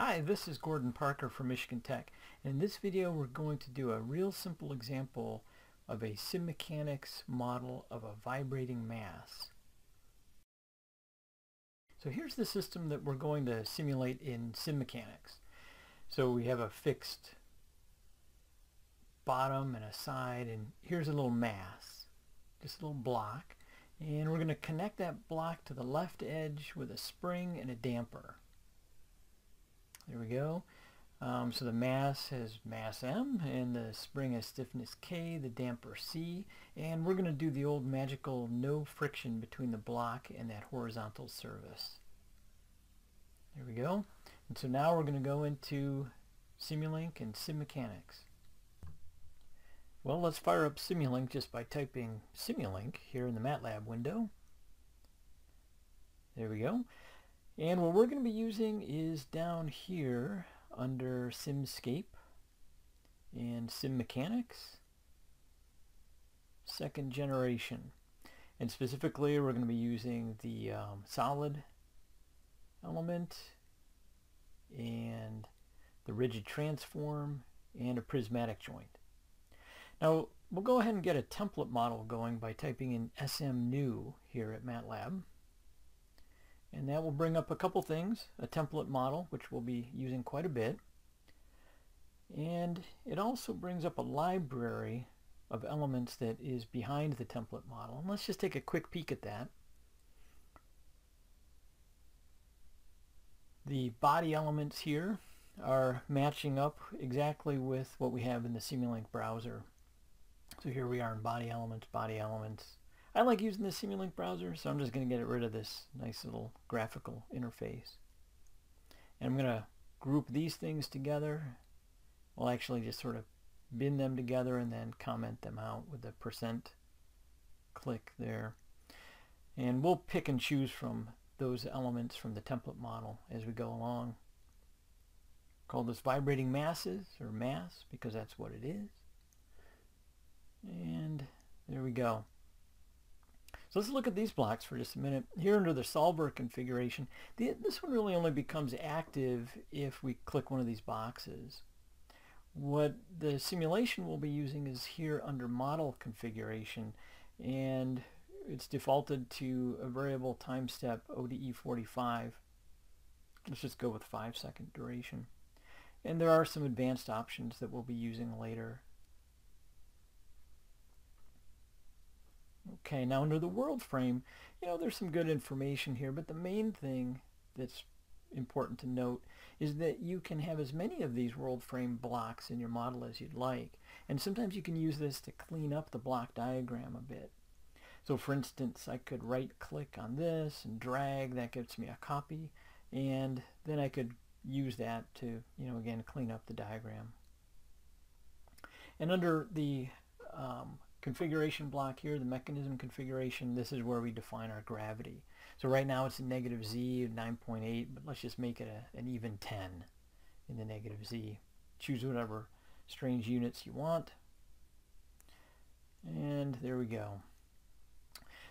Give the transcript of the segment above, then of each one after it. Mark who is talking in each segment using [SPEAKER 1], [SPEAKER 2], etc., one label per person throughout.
[SPEAKER 1] Hi, this is Gordon Parker from Michigan Tech. In this video we're going to do a real simple example of a SimMechanics model of a vibrating mass. So here's the system that we're going to simulate in SimMechanics. So we have a fixed bottom and a side and here's a little mass, just a little block. And we're going to connect that block to the left edge with a spring and a damper. There we go. Um, so the mass has mass M and the spring has stiffness K, the damper C, and we're going to do the old magical no friction between the block and that horizontal surface. There we go. And so now we're going to go into Simulink and SimMechanics. Well, let's fire up Simulink just by typing Simulink here in the MATLAB window. There we go. And what we're going to be using is down here under Simscape and SimMechanics, second generation. And specifically, we're going to be using the um, solid element and the rigid transform and a prismatic joint. Now, we'll go ahead and get a template model going by typing in sm new here at MATLAB. And that will bring up a couple things, a template model, which we'll be using quite a bit. And it also brings up a library of elements that is behind the template model. And let's just take a quick peek at that. The body elements here are matching up exactly with what we have in the Simulink browser. So here we are in body elements, body elements, I like using the Simulink browser, so I'm just going to get rid of this nice little graphical interface. And I'm going to group these things together. We'll actually just sort of bin them together and then comment them out with the percent click there. And we'll pick and choose from those elements from the template model as we go along. Call this vibrating masses or mass because that's what it is. And there we go. So let's look at these blocks for just a minute. Here under the solver configuration, the, this one really only becomes active if we click one of these boxes. What the simulation will be using is here under model configuration and it's defaulted to a variable time step ODE 45. Let's just go with 5 second duration. And there are some advanced options that we'll be using later Okay, now under the world frame, you know, there's some good information here, but the main thing that's important to note is that you can have as many of these world frame blocks in your model as you'd like. And sometimes you can use this to clean up the block diagram a bit. So for instance, I could right click on this and drag, that gives me a copy, and then I could use that to, you know, again, clean up the diagram. And under the um, configuration block here, the mechanism configuration, this is where we define our gravity. So right now it's a negative z of 9.8, but let's just make it a, an even 10 in the negative z. Choose whatever strange units you want. And there we go.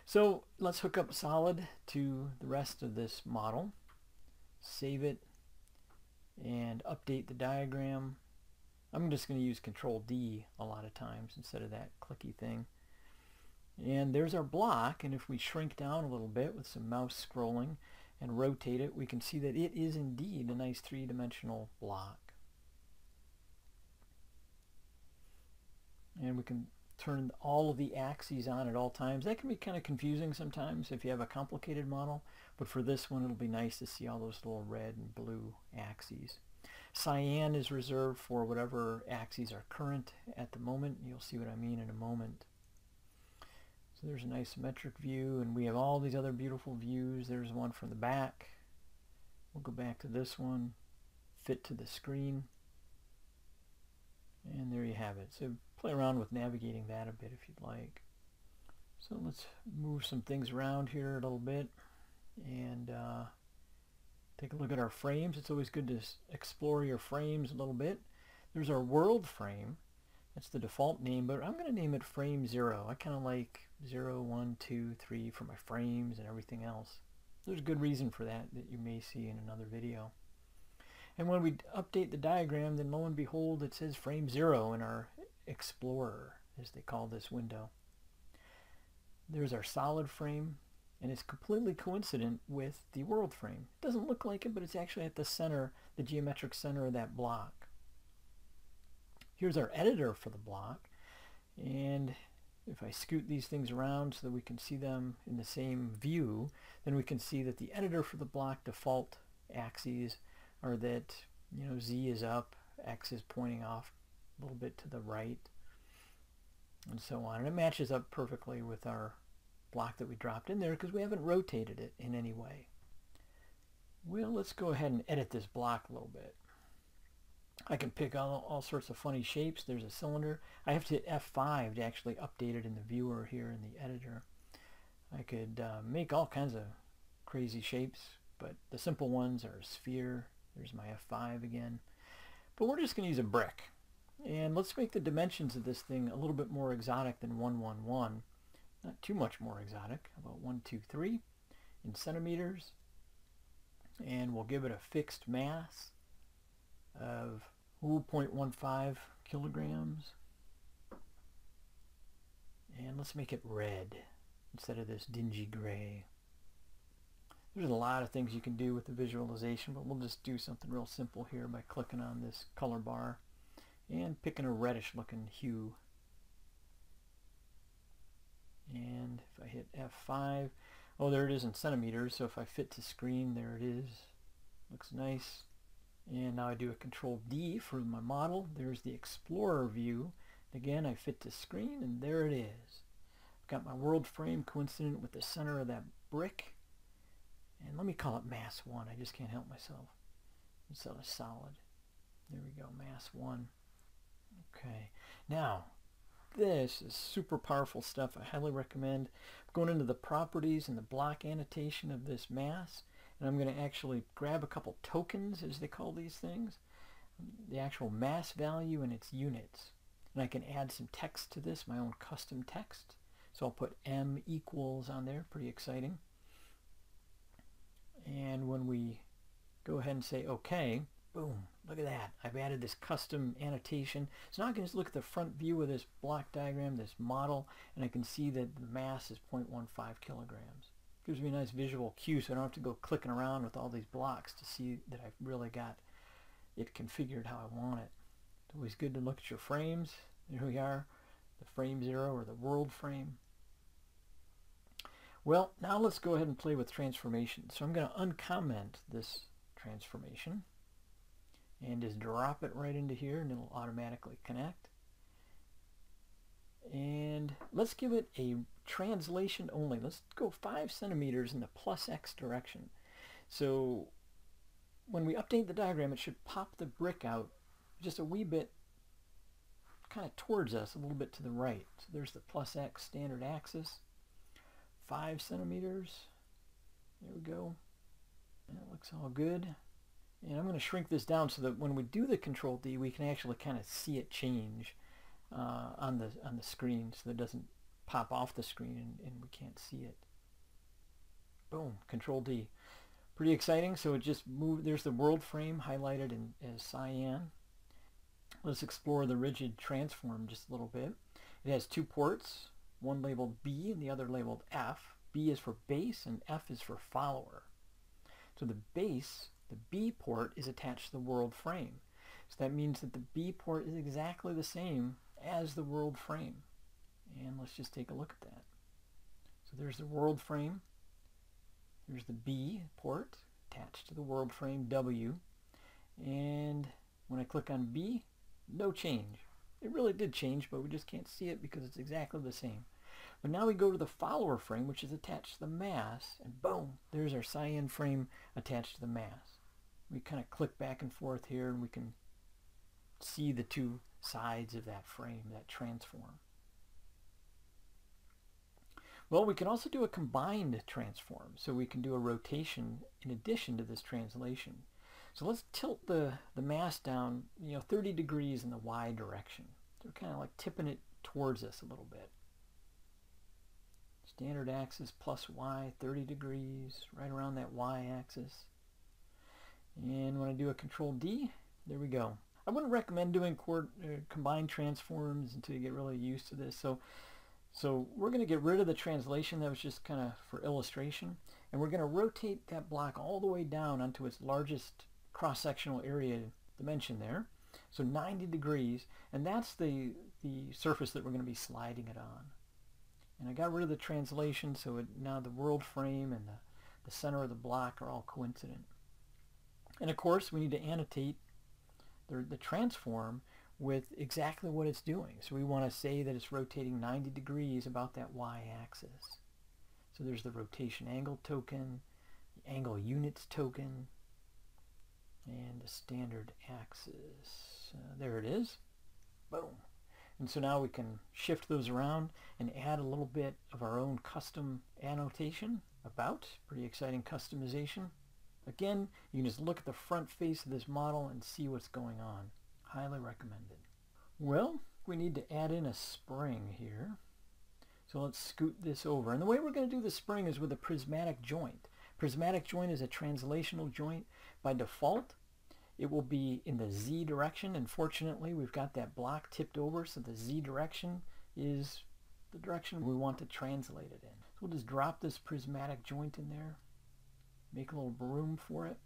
[SPEAKER 1] So let's hook up solid to the rest of this model. Save it and update the diagram. I'm just going to use Control D a lot of times instead of that clicky thing. And there's our block, and if we shrink down a little bit with some mouse scrolling and rotate it, we can see that it is indeed a nice three-dimensional block. And we can turn all of the axes on at all times. That can be kind of confusing sometimes if you have a complicated model, but for this one it'll be nice to see all those little red and blue axes. Cyan is reserved for whatever axes are current at the moment. You'll see what I mean in a moment. So there's an isometric view, and we have all these other beautiful views. There's one from the back. We'll go back to this one, fit to the screen. And there you have it. So play around with navigating that a bit if you'd like. So let's move some things around here a little bit. And uh, Take a look at our frames. It's always good to explore your frames a little bit. There's our world frame. That's the default name, but I'm going to name it frame 0. I kind of like 0, 1, 2, 3 for my frames and everything else. There's a good reason for that that you may see in another video. And when we update the diagram, then lo and behold, it says frame zero in our Explorer, as they call this window. There's our solid frame, and it's completely coincident with the world frame. It doesn't look like it, but it's actually at the center, the geometric center of that block. Here's our editor for the block, and if I scoot these things around so that we can see them in the same view, then we can see that the editor for the block default axes are that, you know, Z is up, X is pointing off a little bit to the right, and so on. And it matches up perfectly with our block that we dropped in there because we haven't rotated it in any way. Well, let's go ahead and edit this block a little bit. I can pick all, all sorts of funny shapes. There's a cylinder. I have to hit F5 to actually update it in the viewer here in the editor. I could uh, make all kinds of crazy shapes, but the simple ones are a sphere. There's my F5 again. But we're just going to use a brick. And let's make the dimensions of this thing a little bit more exotic than 111. Not too much more exotic, about 123 in centimeters. And we'll give it a fixed mass of 0.15 kilograms. And let's make it red instead of this dingy gray. There's a lot of things you can do with the visualization, but we'll just do something real simple here by clicking on this color bar and picking a reddish looking hue. And if I hit F5, oh there it is in centimeters, so if I fit to screen, there it is. Looks nice. And now I do a control D for my model. There's the Explorer view. Again, I fit to screen and there it is. I've got my world frame coincident with the center of that brick. And let me call it mass 1. I just can't help myself. Instead of solid. There we go, mass 1. Okay. Now, this is super powerful stuff. I highly recommend going into the properties and the block annotation of this mass and I'm going to actually grab a couple tokens, as they call these things, the actual mass value and its units. And I can add some text to this, my own custom text. So I'll put m equals on there, pretty exciting. And when we go ahead and say OK, boom, look at that. I've added this custom annotation. So now I can just look at the front view of this block diagram, this model, and I can see that the mass is 0.15 kilograms gives me a nice visual cue so I don't have to go clicking around with all these blocks to see that I've really got it configured how I want it. It's always good to look at your frames. Here we are, the frame zero or the world frame. Well, now let's go ahead and play with transformation. So I'm going to uncomment this transformation and just drop it right into here and it'll automatically connect. And let's give it a translation only. Let's go 5 centimeters in the plus x direction. So when we update the diagram, it should pop the brick out just a wee bit kind of towards us, a little bit to the right. So there's the plus x standard axis. 5 centimeters. There we go. That looks all good. And I'm going to shrink this down so that when we do the control D, we can actually kind of see it change uh, on the on the screen so that it doesn't pop off the screen and, and we can't see it. Boom, Control D. Pretty exciting. So it just moved. There's the world frame highlighted in as cyan. Let's explore the rigid transform just a little bit. It has two ports, one labeled B and the other labeled F. B is for base and F is for follower. So the base, the B port, is attached to the world frame. So that means that the B port is exactly the same as the world frame. And let's just take a look at that. So there's the world frame. There's the B port attached to the world frame W. And when I click on B, no change. It really did change, but we just can't see it because it's exactly the same. But now we go to the follower frame, which is attached to the mass, and boom, there's our cyan frame attached to the mass. We kind of click back and forth here, and we can see the two sides of that frame, that transform. Well, we can also do a combined transform. So we can do a rotation in addition to this translation. So let's tilt the, the mass down, you know, 30 degrees in the y direction. So we're kind of like tipping it towards us a little bit. Standard axis plus y, 30 degrees, right around that y axis. And when I do a control D, there we go. I wouldn't recommend doing uh, combined transforms until you get really used to this. So, so we're going to get rid of the translation that was just kind of for illustration. And we're going to rotate that block all the way down onto its largest cross-sectional area dimension there. So 90 degrees. And that's the, the surface that we're going to be sliding it on. And I got rid of the translation so it, now the world frame and the, the center of the block are all coincident. And of course we need to annotate the, the transform with exactly what it's doing. So we want to say that it's rotating 90 degrees about that y-axis. So there's the rotation angle token, the angle units token, and the standard axis. Uh, there it is. Boom. And so now we can shift those around and add a little bit of our own custom annotation about. Pretty exciting customization. Again, you can just look at the front face of this model and see what's going on. Highly recommended. Well, we need to add in a spring here. So let's scoot this over. And the way we're going to do the spring is with a prismatic joint. Prismatic joint is a translational joint. By default, it will be in the z direction. And fortunately, we've got that block tipped over, so the z direction is the direction we want to translate it in. So we'll just drop this prismatic joint in there, make a little room for it,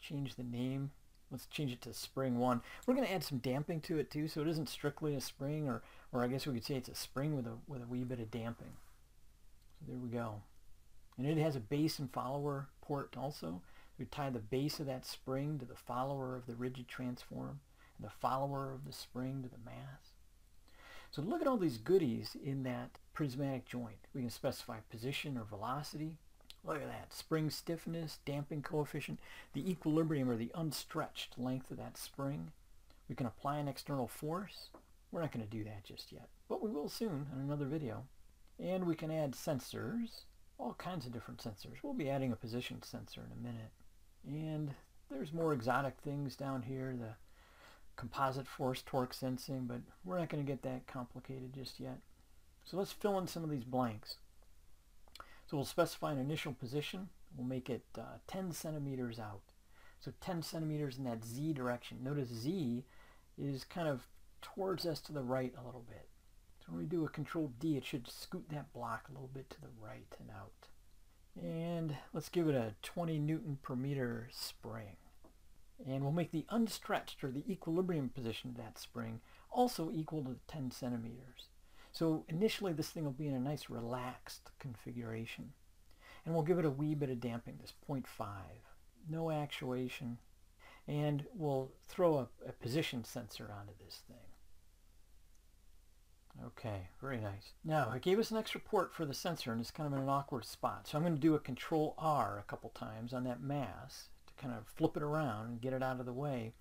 [SPEAKER 1] change the name. Let's change it to spring one. We're going to add some damping to it too, so it isn't strictly a spring, or, or I guess we could say it's a spring with a, with a wee bit of damping. So there we go. And it has a base and follower port also. We tie the base of that spring to the follower of the rigid transform, and the follower of the spring to the mass. So look at all these goodies in that prismatic joint. We can specify position or velocity. Look at that. Spring stiffness, damping coefficient, the equilibrium or the unstretched length of that spring. We can apply an external force. We're not going to do that just yet, but we will soon in another video. And we can add sensors, all kinds of different sensors. We'll be adding a position sensor in a minute. And there's more exotic things down here, the composite force torque sensing, but we're not going to get that complicated just yet. So let's fill in some of these blanks. So we'll specify an initial position. We'll make it uh, 10 centimeters out. So 10 centimeters in that z direction. Notice z is kind of towards us to the right a little bit. So when we do a control D, it should scoot that block a little bit to the right and out. And let's give it a 20 newton per meter spring. And we'll make the unstretched or the equilibrium position of that spring also equal to 10 centimeters. So initially this thing will be in a nice relaxed configuration. And we'll give it a wee bit of damping, this 0.5. No actuation. And we'll throw a, a position sensor onto this thing. Okay, very nice. Now, it gave us an extra port for the sensor, and it's kind of in an awkward spot. So I'm going to do a Control R a couple times on that mass to kind of flip it around and get it out of the way.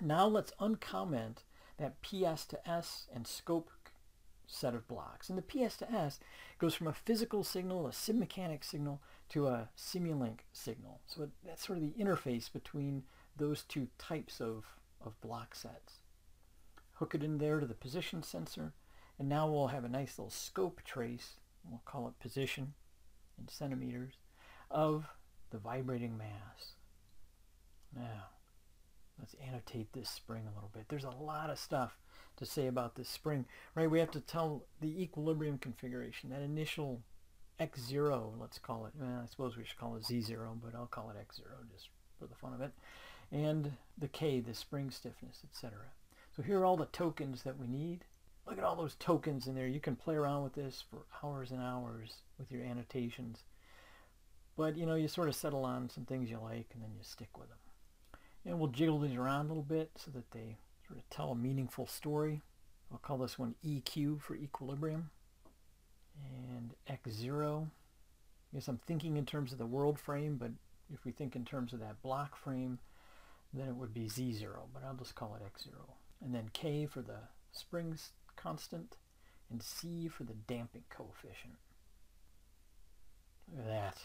[SPEAKER 1] Now let's uncomment that PS to S and scope set of blocks. And the PS to S goes from a physical signal, a SIM mechanic signal, to a Simulink signal. So it, that's sort of the interface between those two types of, of block sets. Hook it in there to the position sensor, and now we'll have a nice little scope trace, we'll call it position in centimeters, of the vibrating mass. Now, let's annotate this spring a little bit. There's a lot of stuff to say about this spring, right? We have to tell the equilibrium configuration, that initial x0, let's call it. Well, I suppose we should call it z0, but I'll call it x0 just for the fun of it. And the k, the spring stiffness, etc. So here are all the tokens that we need. Look at all those tokens in there. You can play around with this for hours and hours with your annotations. But, you know, you sort of settle on some things you like and then you stick with them. And we'll jiggle these around a little bit so that they sort of tell a meaningful story. I'll call this one EQ for equilibrium. And X0. I guess I'm thinking in terms of the world frame, but if we think in terms of that block frame, then it would be Z0, but I'll just call it X0. And then K for the springs constant, and C for the damping coefficient. Look at that.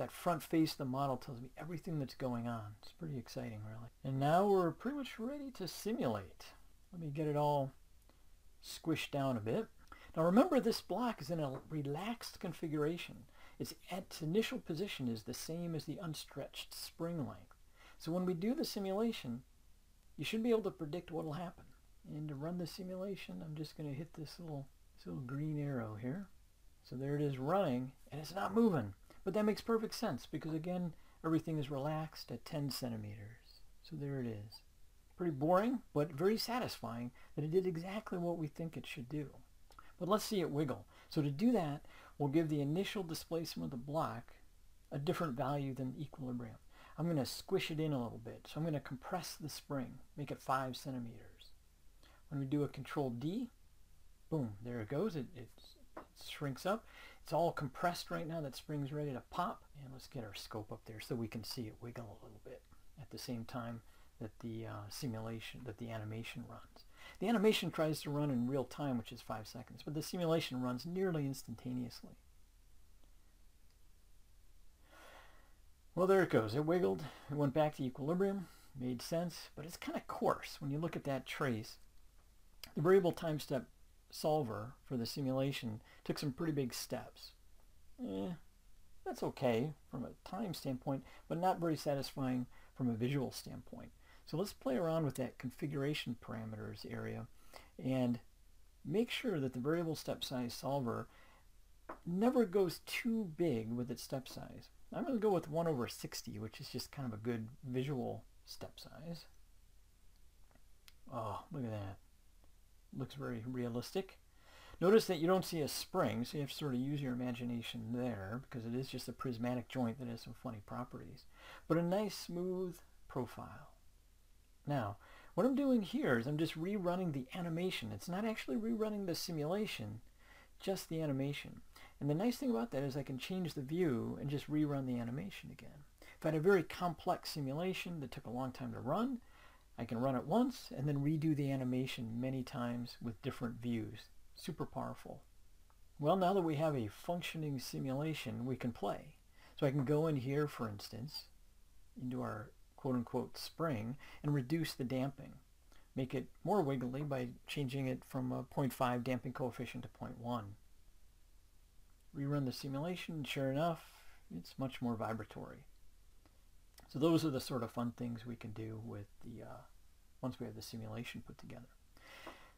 [SPEAKER 1] That front face of the model tells me everything that's going on. It's pretty exciting, really. And now we're pretty much ready to simulate. Let me get it all squished down a bit. Now remember this block is in a relaxed configuration. Its, its initial position is the same as the unstretched spring length. So when we do the simulation, you should be able to predict what will happen. And to run the simulation, I'm just going to hit this little, this little green arrow here. So there it is running, and it's not moving. But that makes perfect sense because, again, everything is relaxed at 10 centimeters. So there it is. Pretty boring, but very satisfying that it did exactly what we think it should do. But let's see it wiggle. So to do that, we'll give the initial displacement of the block a different value than equilibrium. I'm going to squish it in a little bit. So I'm going to compress the spring, make it 5 centimeters. When we do a control D, boom, there it goes. It, it, it shrinks up. It's all compressed right now. That spring's ready to pop. And let's get our scope up there so we can see it wiggle a little bit at the same time that the uh, simulation, that the animation runs. The animation tries to run in real time, which is five seconds, but the simulation runs nearly instantaneously. Well, there it goes. It wiggled. It went back to equilibrium. Made sense, but it's kind of coarse when you look at that trace. The variable time step solver for the simulation took some pretty big steps. Eh, that's okay from a time standpoint, but not very satisfying from a visual standpoint. So let's play around with that configuration parameters area and make sure that the variable step size solver never goes too big with its step size. I'm going to go with 1 over 60, which is just kind of a good visual step size. Oh, look at that. Looks very realistic. Notice that you don't see a spring, so you have to sort of use your imagination there because it is just a prismatic joint that has some funny properties. But a nice smooth profile. Now, what I'm doing here is I'm just rerunning the animation. It's not actually rerunning the simulation, just the animation. And the nice thing about that is I can change the view and just rerun the animation again. If I had a very complex simulation that took a long time to run, I can run it once and then redo the animation many times with different views. Super powerful. Well, now that we have a functioning simulation, we can play. So I can go in here, for instance, into our quote-unquote spring and reduce the damping. Make it more wiggly by changing it from a 0.5 damping coefficient to 0.1. Rerun the simulation, sure enough, it's much more vibratory. So those are the sort of fun things we can do with the uh, once we have the simulation put together.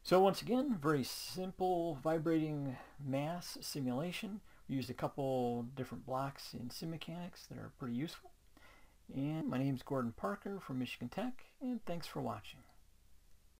[SPEAKER 1] So once again, very simple vibrating mass simulation. We used a couple different blocks in SimMechanics that are pretty useful. And my name is Gordon Parker from Michigan Tech, and thanks for watching.